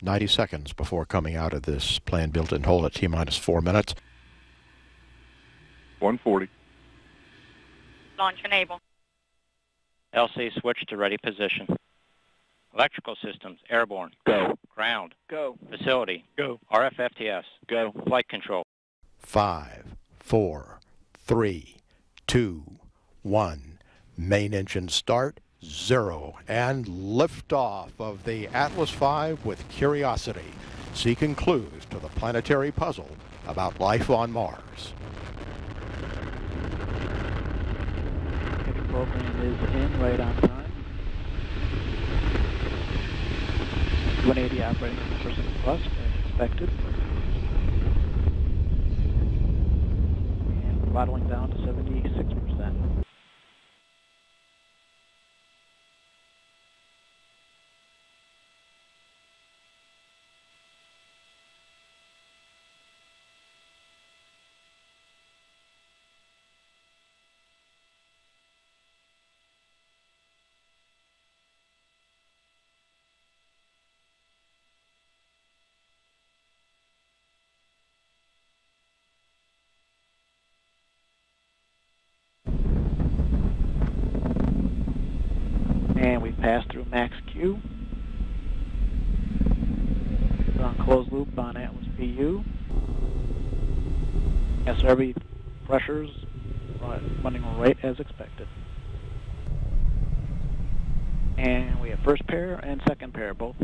Ninety seconds before coming out of this plan built and hold at T minus four minutes. 140. Launch enable. LC switch to ready position. Electrical systems, airborne. Go. Ground. Go. Facility. Go. RFFTS. Go. Flight control. Five, four, three, two, one. Main engine start, zero. And liftoff of the Atlas V with Curiosity, seeking clues to the planetary puzzle about life on Mars. Rocket program is in right on time. 180 operating percent plus as expected. And throttling down to 76%. And we pass through max Q. We're on closed loop on Atlas PU. SRB pressures run- running right as expected. And we have first pair and second pair. Both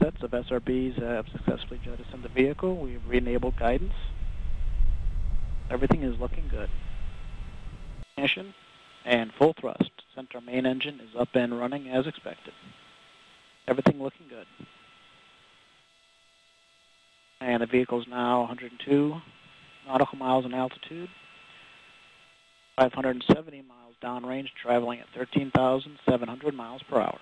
sets of SRBs have successfully jettisoned the vehicle. We've re-enabled guidance. Everything is looking good. Ignition and full thrust. Center main engine is up and running as expected. Everything looking good. And the vehicle is now 102 nautical miles in altitude, 570 miles downrange, traveling at 13,700 miles per hour.